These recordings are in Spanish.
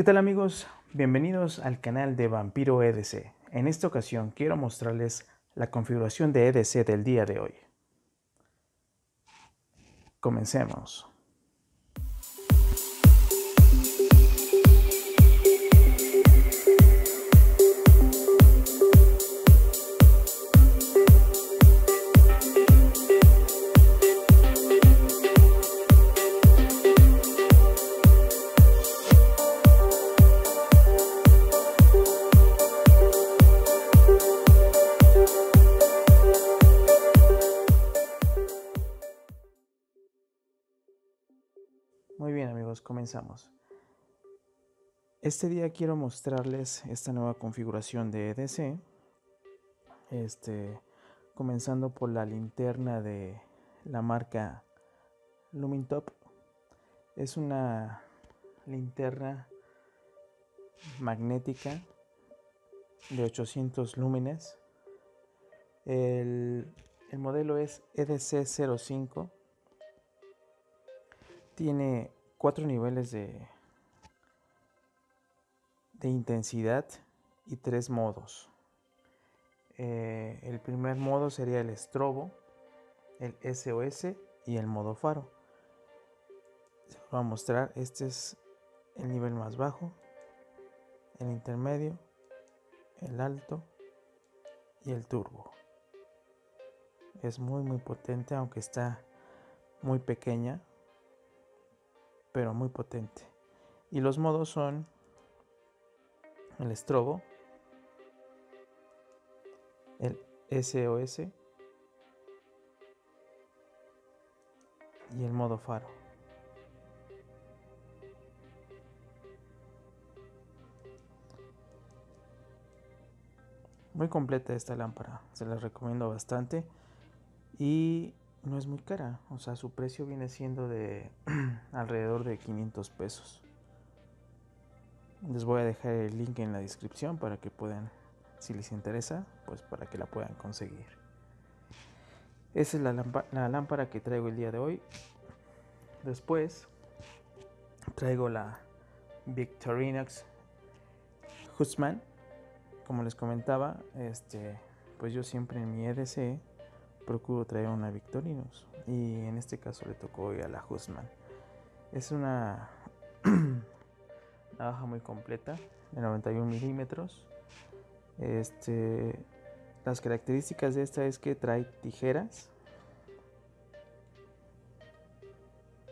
¿Qué tal amigos? Bienvenidos al canal de Vampiro EDC. En esta ocasión quiero mostrarles la configuración de EDC del día de hoy. Comencemos. Comenzamos. Este día quiero mostrarles esta nueva configuración de EDC. Este, comenzando por la linterna de la marca Lumintop. Es una linterna magnética de 800 lúmenes. El, el modelo es EDC05 tiene cuatro niveles de, de intensidad y tres modos. Eh, el primer modo sería el estrobo, el SOS y el modo faro. Se va a mostrar, este es el nivel más bajo, el intermedio, el alto y el turbo. Es muy muy potente aunque está muy pequeña pero muy potente. Y los modos son el estrobo, el SOS y el modo faro. Muy completa esta lámpara, se la recomiendo bastante y no es muy cara, o sea, su precio viene siendo de alrededor de 500 pesos. Les voy a dejar el link en la descripción para que puedan, si les interesa, pues para que la puedan conseguir. Esa es la, lámpara que traigo el día de hoy. Después traigo la Victorinox Husman. Como les comentaba, este, pues yo siempre en mi EDC procuro traer una Victorinos y en este caso le tocó a la Husman. Es una navaja muy completa de 91 milímetros. Este, las características de esta es que trae tijeras,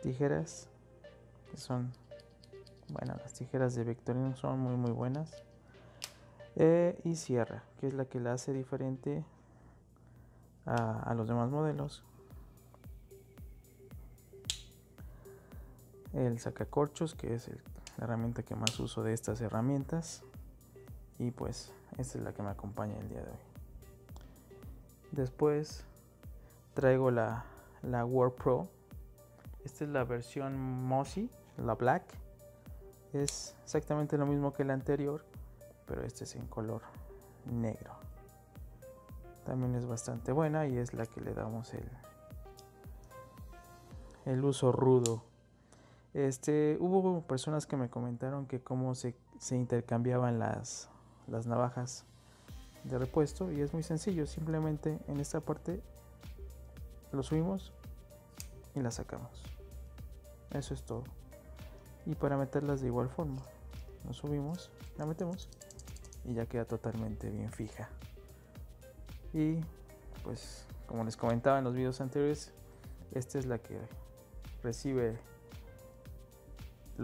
tijeras que son, bueno, las tijeras de Victorino son muy muy buenas. Eh, y sierra, que es la que la hace diferente a, los demás modelos. El sacacorchos, que es la herramienta que más uso de estas herramientas. Y pues esta es la que me acompaña el día de hoy. Después traigo la, la War Pro. Esta es la versión Mossy, la Black. Es exactamente lo mismo que la anterior, pero este es en color negro también es bastante buena y es la que le damos el, el uso rudo. Este, hubo personas que me comentaron que cómo se, intercambiaban las, las navajas de repuesto y es muy sencillo, simplemente en esta parte lo subimos y la sacamos. Eso es todo. Y para meterlas de igual forma, lo subimos, la metemos y ya queda totalmente bien fija. Y pues como les comentaba en los videos anteriores, esta es la que recibe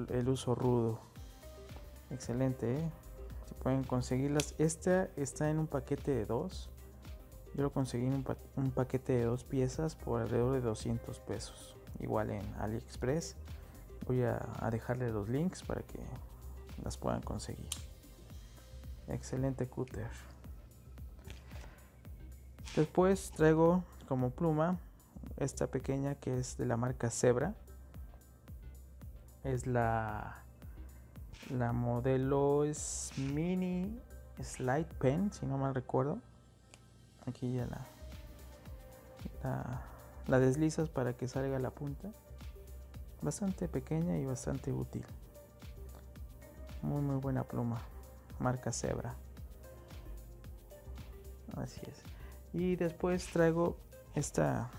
el uso rudo. Excelente, ¿eh? Si pueden conseguirlas. Esta está en un paquete de dos. Yo lo conseguí en un, paquete de dos piezas por alrededor de 200 pesos. Igual en AliExpress. Voy a, a dejarle los links para que las puedan conseguir. Excelente cúter. Después traigo como pluma esta pequeña que es de la marca Zebra. Es la, la modelo es Mini Slide Pen, si no mal recuerdo. Aquí ya la, la, la deslizas para que salga la punta. Bastante pequeña y bastante útil. Muy muy buena pluma. Marca Zebra. Así es. Y después traigo esta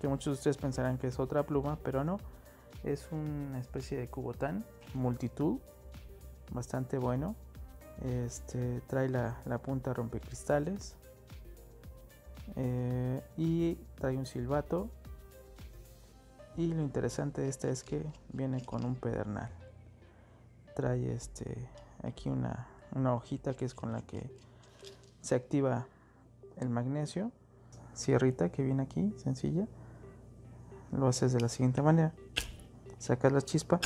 que muchos de ustedes pensarán que es otra pluma, pero no. Es una especie de cubotán multitud, bastante bueno. Este trae la, punta rompecristales eh, y trae un silbato. Y lo interesante de esta es que viene con un pedernal. Trae este aquí una, una hojita que es con la que se activa el magnesio. Sierrita que viene aquí, sencilla lo haces de la siguiente manera. Sacas la chispa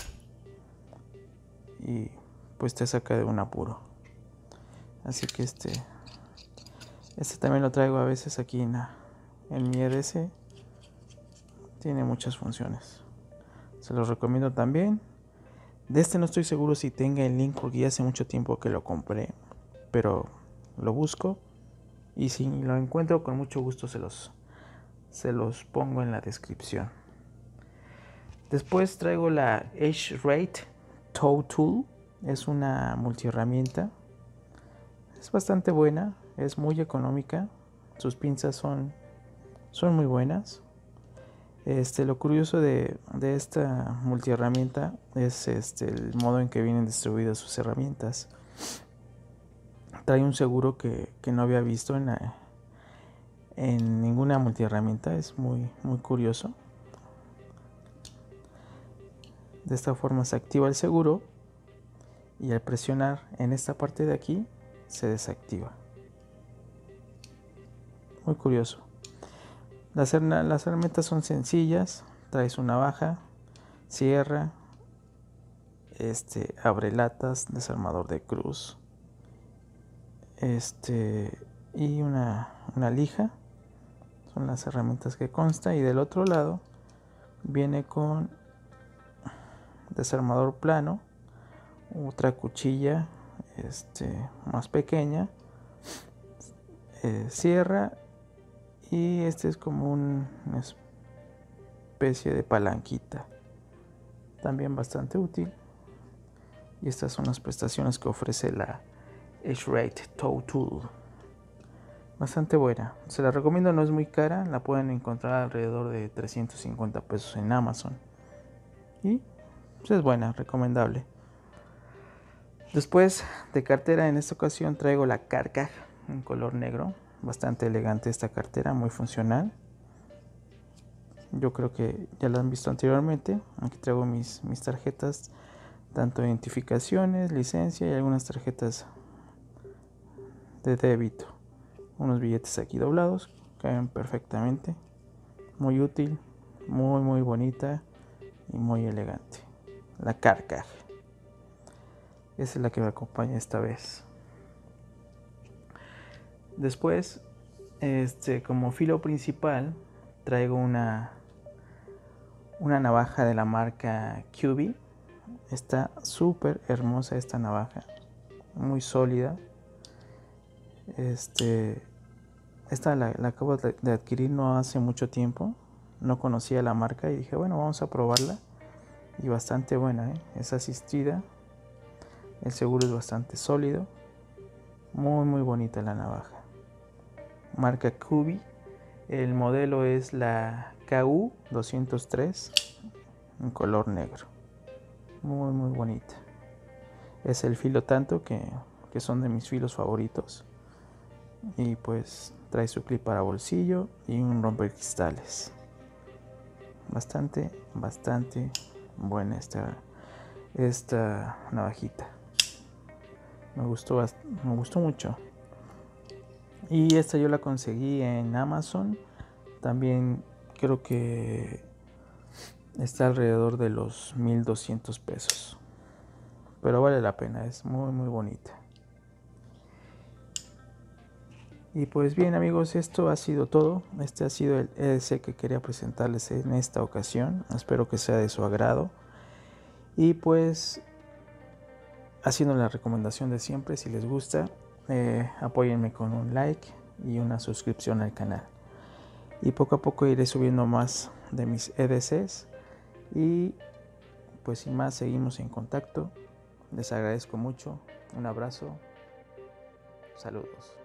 y pues te saca de un apuro. Así que este este también lo traigo a veces aquí en, en mi EDC tiene muchas funciones. Se los recomiendo también. De este no estoy seguro si tenga el link porque ya hace mucho tiempo que lo compré pero lo busco y si lo encuentro con mucho gusto se los se los pongo en la descripción. Después traigo la Edge Rate Tow Tool. Es una multiherramienta. Es bastante buena, es muy económica. Sus pinzas son, son muy buenas. Este, lo curioso de, de esta multiherramienta es este, el modo en que vienen distribuidas sus herramientas. Trae un seguro que, que no había visto en la, en ninguna multiherramienta. Es muy, muy curioso. De esta forma se activa el seguro y al presionar en esta parte de aquí se desactiva. Muy curioso. Las, las herramientas son sencillas. Traes una baja, cierra, este abre latas, desarmador de cruz, este y una, una lija. Son las herramientas que consta. Y del otro lado viene con desarmador plano otra cuchilla este, más pequeña eh, cierra y este es como una especie de palanquita también bastante útil. Y estas son las prestaciones que ofrece la H-Rate Tow Tool bastante buena. Se la recomiendo, no es muy cara, la pueden encontrar alrededor de 350 pesos en Amazon. Y pues, es buena, recomendable. Después de cartera, en esta ocasión traigo la Carcaj en color negro. Bastante elegante esta cartera, muy funcional. Yo creo que ya la han visto anteriormente. Aquí traigo mis, mis tarjetas, tanto identificaciones, licencia y algunas tarjetas de débito. Unos billetes aquí doblados caen perfectamente. Muy útil muy muy bonita y muy elegante. La carca. Esa es la que me acompaña esta vez. Después este como filo principal traigo una una navaja de la marca QB está súper hermosa esta navaja muy sólida este, esta la, acabo de adquirir no hace mucho tiempo. No conocía la marca y dije, bueno, vamos a probarla. Y bastante buena, ¿eh? es asistida. El seguro es bastante sólido. Muy, muy bonita la navaja. Marca Kubi. El modelo es la KU203 en color negro. Muy, muy bonita. Es el filo tanto que, que son de mis filos favoritos y pues trae su clip para bolsillo y un rompecristales bastante bastante buena esta esta navajita. Me gustó me gustó mucho. Y esta yo la conseguí en Amazon. También creo que está alrededor de los 1200 pesos. Pero vale la pena es muy muy bonita Y pues bien amigos, esto ha sido todo. Este ha sido el EDC que quería presentarles en esta ocasión. Espero que sea de su agrado. Y pues haciendo la recomendación de siempre, si les gusta, eh, apóyenme con un like y una suscripción al canal. Y poco a poco iré subiendo más de mis EDCs. Y pues sin más, seguimos en contacto. Les agradezco mucho. Un abrazo. Saludos.